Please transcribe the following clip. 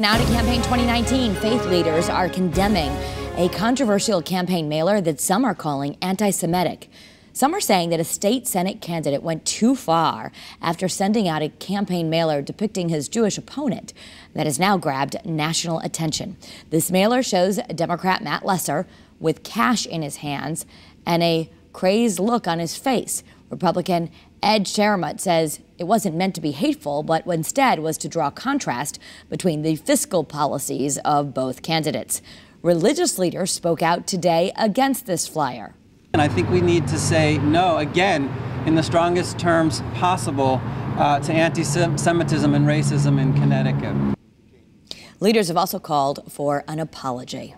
Now to Campaign 2019, faith leaders are condemning a controversial campaign mailer that some are calling anti Semitic. Some are saying that a state Senate candidate went too far after sending out a campaign mailer depicting his Jewish opponent that has now grabbed national attention. This mailer shows Democrat Matt Lesser with cash in his hands and a crazed look on his face. Republican Ed Charamut says it wasn't meant to be hateful, but instead was to draw contrast between the fiscal policies of both candidates. Religious leaders spoke out today against this flyer. And I think we need to say no again in the strongest terms possible uh, to anti Semitism and racism in Connecticut. Leaders have also called for an apology.